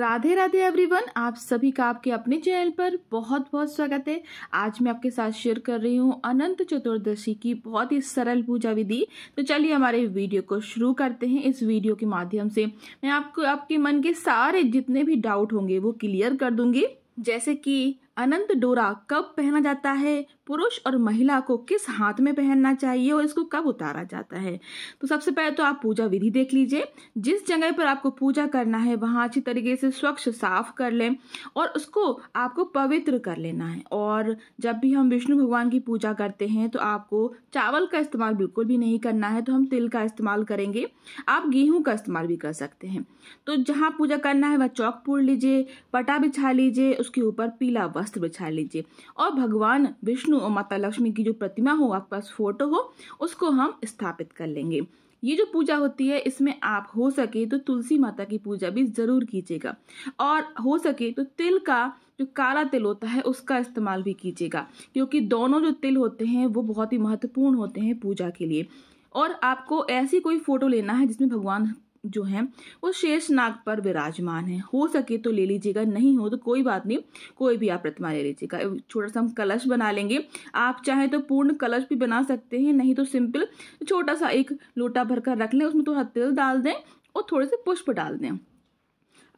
Radhe Radhe everyone आप सभी का आपके अपने चैनल पर बहुत बहुत स्वागत है। आज मैं आपके साथ शेयर कर रही हूँ अनंत चतुर्दशी की बहुत ही सरल पूजा विधि। तो चलिए हमारे वीडियो को शुरू करते हैं। इस वीडियो के माध्यम से मैं आपको, आपके मन के सारे जितने भी डाउट होंगे, वो क्लियर कर दूँगी। जैसे कि अनंत डोरा कब पहना जाता है? पुरुष और महिला को किस हाथ में पहनना चाहिए और इसको कब उतारा जाता है? तो सबसे पहले तो आप पूजा विधि देख लीजिए। जिस जगह पर आपको पूजा करना है, वहाँ अच्छी तरीके से स्वच्छ, साफ़ कर लें और उसको आपको पवित्र कर लेना है। और जब भी हम विष्णु भगवान की पूजा करते हैं तो आपको चावल का इस्तेमाल बिल्कुल भी नहीं करना है तो हम तिल का इस्तेमाल करेंगे। आप गेहूँ का इस्तेमाल भी कर सकते हैं। तो जहाँ पूजा करना है, वह चौक पूड़ लीजिए, पटा बिछा लीजिए, उसके ऊपर पीला वस्त्र बिछा लीजिए। और भगवान विष्णु और माता लक्ष्मी की जो प्रतिमा हो, आपके पास फ़ोटो हो, उसको हम स्थापित कर लेंगे। ये जो पूजा होती है, इसमें आप हो सके तो तुलसी माता की पूजा भी ज़रूर कीजिएगा। और हो सके तो तिल का जो काला तिल होता है, उसका इस्तेमाल भी कीजिएगा। क्योंकि दोनों जो तिल होते हैं, वो बहुत ही महत्वपूर्ण होते हैं पूजा के लिए। और आपको ऐसी कोई फ़ोटो लेना है जिसमें भगवान जो है, वो शेष नाग पर विराजमान है। हो सके तो ले लीजिएगा, नहीं हो तो कोई बात नहीं, कोई भी आप प्रतिमा ले लीजिएगा। छोटा सा हम कलश बना लेंगे। आप चाहे तो पूर्ण कलश भी बना सकते हैं, नहीं तो सिंपल छोटा सा एक लोटा भरकर रख लें, उसमें थोड़ा तिल डाल दें और थोड़े से पुष्प डाल दें।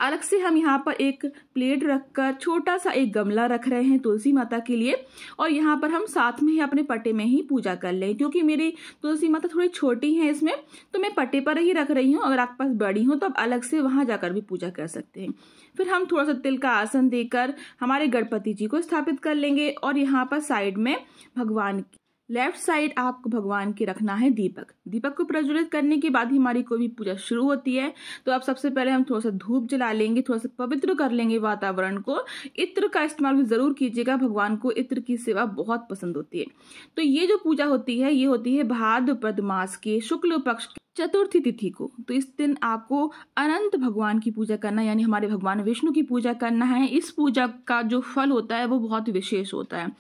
अलग से हम यहाँ पर एक प्लेट रखकर छोटा सा एक गमला रख रहे हैं तुलसी माता के लिए और यहाँ पर हम साथ में ही अपने पटे में ही पूजा कर लें। क्योंकि मेरी तुलसी माता थोड़ी छोटी है इसमें तो मैं पटे पर ही रख रही हूँ। अगर आपके पास बड़ी हो तो आप अलग से वहाँ जाकर भी पूजा कर सकते हैं। फिर हम थोड़ा सा तिल का आसन देकर हमारे गणपति जी को स्थापित कर लेंगे और यहाँ पर साइड में भगवान लेफ़्ट साइड आपको भगवान की रखना है दीपक। दीपक को प्रज्वलित करने के बाद ही हमारी कोई भी पूजा शुरू होती है। तो अब सबसे पहले हम थोड़ा सा धूप जला लेंगे, थोड़ा सा पवित्र कर लेंगे वातावरण को। इत्र का इस्तेमाल भी ज़रूर कीजिएगा, भगवान को इत्र की सेवा बहुत पसंद होती है। तो ये जो पूजा होती है, ये होती है भाद्रपद मास के शुक्ल पक्ष चतुर्थी तिथि को। तो इस दिन आपको अनंत भगवान की पूजा करना, यानी हमारे भगवान विष्णु की पूजा करना है। इस पूजा का जो फल होता है, वो बहुत विशेष होता है।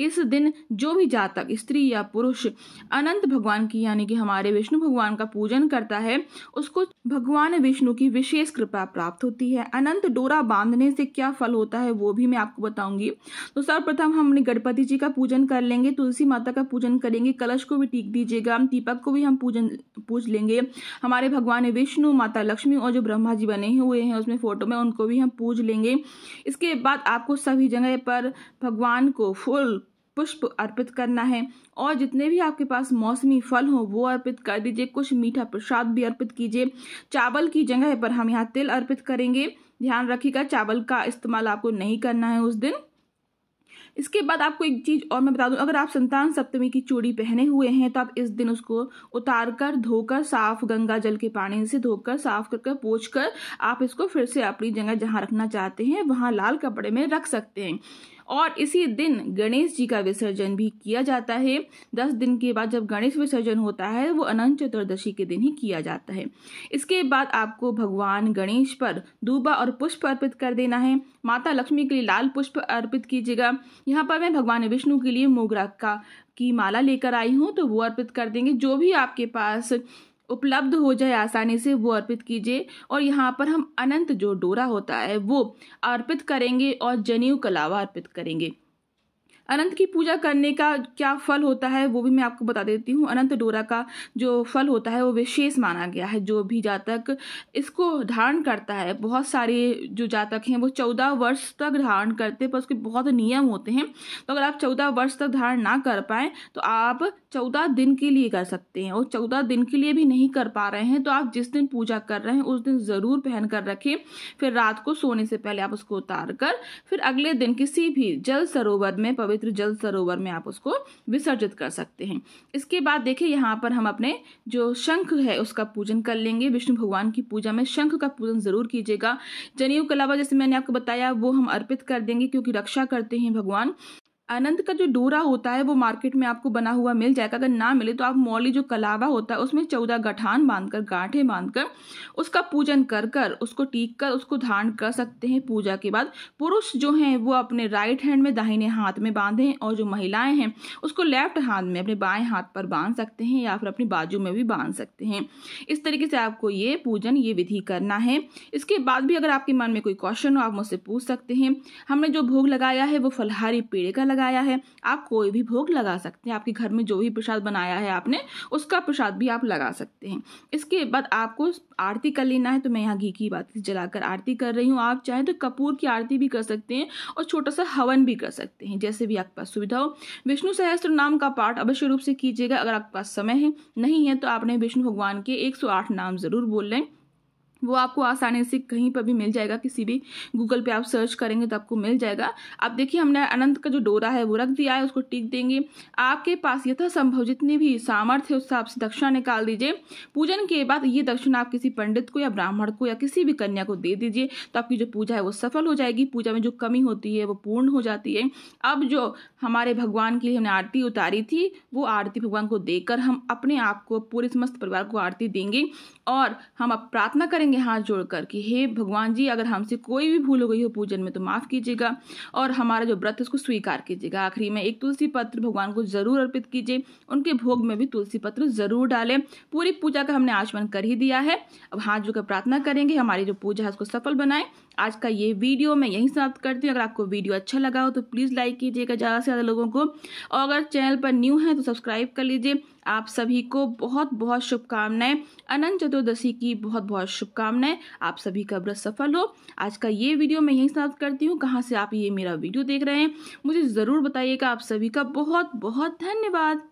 इस दिन जो भी जातक, स्त्री या पुरुष अनंत भगवान की, यानी कि हमारे विष्णु भगवान का पूजन करता है, उसको भगवान विष्णु की विशेष कृपा प्राप्त होती है। अनंत डोरा बांधने से क्या फल होता है, वो भी मैं आपको बताऊँगी। तो सर्वप्रथम अपने गणपति जी का पूजन कर लेंगे। तुलसी माता का पूजन करेंगे। कलश को भी टीक दीजिएगा। दीपक को भी हम पूजन, पूज लेंगे। लेंगे हमारे भगवान विष्णु, माता लक्ष्मी और जो ब्रह्मा जी बने हुए हैं उसमें फ़ोटो में उनको भी हम पूज लेंगे। इसके बाद आपको सभी जगह पर भगवान को फूल, पुष्प अर्पित करना है और जितने भी आपके पास मौसमी फल हो वो अर्पित कर दीजिए, कुछ मीठा प्रसाद भी अर्पित कीजिए। चावल की जगह पर हम यहाँ तिल अर्पित करेंगे। ध्यान रखिएगा, चावल का इस्तेमाल आपको नहीं करना है उस दिन। इसके बाद आपको एक चीज़ और मैं बता दूँ, अगर आप संतान सप्तमी की चूड़ी पहने हुए हैं तो आप इस दिन उसको उतार कर धोकर, साफ़ गंगा जल के पानी से धोकर, साफ़ कर कर पोछ कर आप इसको फिर से अपनी जगह जहाँ रखना चाहते हैं, वहाँ लाल कपड़े में रख सकते हैं। और इसी दिन गणेश जी का विसर्जन भी किया जाता है। दस दिन के बाद जब गणेश विसर्जन होता है, वो अनंत चतुर्दशी के दिन ही किया जाता है। इसके बाद आपको भगवान गणेश पर दूबा और पुष्प अर्पित कर देना है। माता लक्ष्मी के लिए लाल पुष्प अर्पित कीजिएगा। यहाँ पर मैं भगवान विष्णु के लिए मोगरा का की माला लेकर आई हूँ तो वो अर्पित कर देंगे। जो भी आपके पास उपलब्ध हो जाए आसानी से, वो अर्पित कीजिए। और यहाँ पर हम अनंत जो डोरा होता है, वो अर्पित करेंगे और जनेऊ कलावा अर्पित करेंगे। अनंत की पूजा करने का क्या फल होता है, वो भी मैं आपको बता देती हूँ। अनंत डोरा का जो फल होता है, वो विशेष माना गया है। जो भी जातक इसको धारण करता है, बहुत सारे जो जातक हैं, वो चौदह वर्ष तक धारण करते हैं, पर उसके बहुत नियम होते हैं। तो अगर आप चौदह वर्ष तक धारण ना कर पाए तो आप चौदह दिन के लिए कर सकते हैं। और चौदह दिन के लिए भी नहीं कर पा रहे हैं तो आप जिस दिन पूजा कर रहे हैं, उस दिन ज़रूर पहन कर रखें। फिर रात को सोने से पहले आप उसको उतार कर, फिर अगले दिन किसी भी जल सरोवर में पवित्र जल सरोवर में आप उसको विसर्जित कर सकते हैं। इसके बाद देखिए, यहाँ पर हम अपने जो शंख है, उसका पूजन कर लेंगे। विष्णु भगवान की पूजा में शंख का पूजन ज़रूर कीजिएगा। जनेऊ के अलावा, जैसे मैंने आपको बताया, वो हम अर्पित कर देंगे, क्योंकि रक्षा करते हैं भगवान। अनंत का जो डोरा होता है, वो मार्केट में आपको बना हुआ मिल जाएगा। अगर ना मिले तो आप मौली जो कलावा होता है, उसमें चौदह गठान बांधकर, गांठे बांधकर, उसका पूजन कर कर, उसको टीक कर, उसको धारण कर सकते हैं पूजा के बाद। पुरुष जो हैं, वो अपने राइट हैंड में दाहिने हाथ में बांधें और जो महिलाएँ हैं, उसको लेफ़्ट हाथ में अपने बाएँ हाथ पर बाँध सकते हैं या फिर अपनी बाजू में भी बाँध सकते हैं। इस तरीके से आपको ये पूजन, ये विधि करना है। इसके बाद भी अगर आपके मन में कोई क्वेश्चन हो, आप मुझसे पूछ सकते हैं। हमने जो भोग लगाया है, वो फलहारी पेड़ का लगाया है, आप कोई भी भोग लगा सकते हैं। आपके घर में जो भी प्रसाद बनाया है आपने, उसका प्रसाद भी आप लगा सकते हैं। इसके बाद आपको आरती कर लेना है तो मैं यहाँ घी की बात जलाकर आरती कर रही हूँ। आप चाहें तो कपूर की आरती भी कर सकते हैं और छोटा सा हवन भी कर सकते हैं, जैसे भी आपके पास सुविधा हो। विष्णु सहस्त्र नाम का पाठ अवश्य रूप से कीजिएगा, अगर आपके पास समय है, नहीं है तो आपने विष्णु भगवान के 108 नाम ज़रूर बोल लें। वो आपको आसानी से कहीं पर भी मिल जाएगा। किसी भी गूगल पे आप सर्च करेंगे तो आपको मिल जाएगा। अब देखिए हमने अनंत का जो डोरा है वो रख दिया है, उसको टिक देंगे। आपके पास यथासंभव जितनी भी सामर्थ्य उस हिसाब से दक्षिणा निकाल दीजिए। पूजन के बाद ये दक्षिणा आप किसी पंडित को या ब्राह्मण को या किसी भी कन्या को दे दीजिए तो आपकी जो पूजा है वो सफल हो जाएगी। पूजा में जो कमी होती है वो पूर्ण हो जाती है। अब जो हमारे भगवान के लिए हमने आरती उतारी थी, वो आरती भगवान को देकर हम अपने आप को पूरे समस्त परिवार को आरती देंगे और हम अब प्रार्थना करेंगे हाथ जोड़कर कि हे भगवान जी, अगर हमसे कोई भी भूल हो गई हो पूजन में तो माफ़ कीजिएगा और हमारा जो व्रत है उसको स्वीकार कीजिएगा। आखिरी में एक तुलसी पत्र भगवान को ज़रूर अर्पित कीजिए, उनके भोग में भी तुलसी पत्र ज़रूर डालें। पूरी पूजा का हमने आचमन कर ही दिया है। अब हाथ जोड़कर प्रार्थना करेंगे, हमारी जो पूजा है उसको सफल बनाए। आज का ये वीडियो मैं यहीं समाप्त करती हूँ। अगर आपको वीडियो अच्छा लगा हो तो प्लीज़ लाइक कीजिएगा ज़्यादा से ज़्यादा लोगों को। और अगर चैनल पर न्यू है तो सब्सक्राइब कर लीजिए। आप सभी को बहुत बहुत शुभकामनाएँ। अनंत चतुर्दशी की बहुत बहुत शुभकामनाएँ। आप सभी का व्रत सफल हो। आज का ये वीडियो मैं यहीं समाप्त करती हूँ। कहाँ से आप ये मेरा वीडियो देख रहे हैं, मुझे ज़रूर बताइएगा। आप सभी का बहुत बहुत धन्यवाद।